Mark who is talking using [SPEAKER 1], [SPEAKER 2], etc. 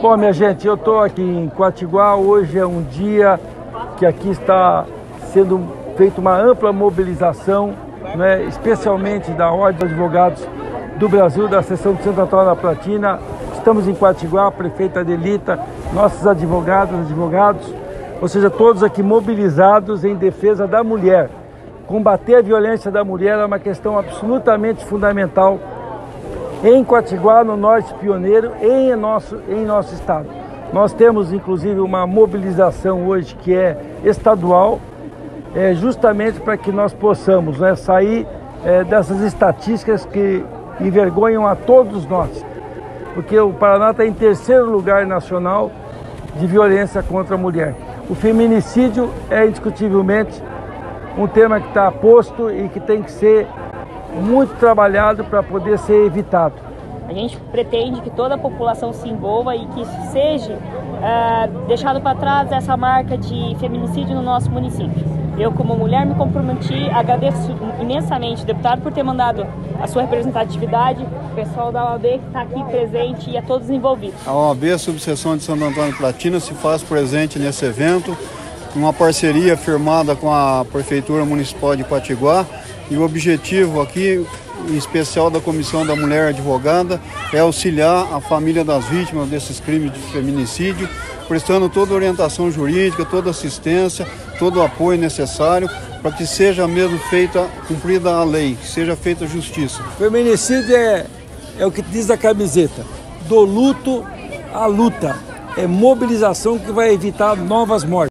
[SPEAKER 1] Bom, minha gente, eu estou aqui em Quatiguá. Hoje é um dia que aqui está sendo feita uma ampla mobilização, né, especialmente da Ordem dos Advogados do Brasil, da seção de Santo Antônio da Platina. Estamos em Quatiguá, a prefeita Adelita, nossos advogados, advogados, ou seja, todos aqui mobilizados em defesa da mulher. Combater a violência da mulher é uma questão absolutamente fundamental em Quatiguá, no Norte Pioneiro, em nosso, em nosso estado. Nós temos inclusive uma mobilização hoje que é estadual, é, justamente para que nós possamos né, sair é, dessas estatísticas que envergonham a todos nós. Porque o Paraná está em terceiro lugar nacional de violência contra a mulher. O feminicídio é indiscutivelmente um tema que está posto e que tem que ser muito trabalhado para poder ser evitado.
[SPEAKER 2] A gente pretende que toda a população se envolva e que seja uh, deixado para trás essa marca de feminicídio no nosso município. Eu, como mulher, me comprometi, agradeço imensamente, deputado, por ter mandado a sua representatividade, o pessoal da OAB que está aqui presente e a todos envolvidos.
[SPEAKER 3] A OAB, a Subseção de Santo Antônio Platina, se faz presente nesse evento, uma parceria firmada com a Prefeitura Municipal de Patiguá e o objetivo aqui, em especial da Comissão da Mulher Advogada, é auxiliar a família das vítimas desses crimes de feminicídio, prestando toda orientação jurídica, toda assistência, todo o apoio necessário para que seja mesmo feita, cumprida a lei, que seja feita a justiça.
[SPEAKER 1] Feminicídio é, é o que diz a camiseta, do luto à luta. É mobilização que vai evitar novas mortes.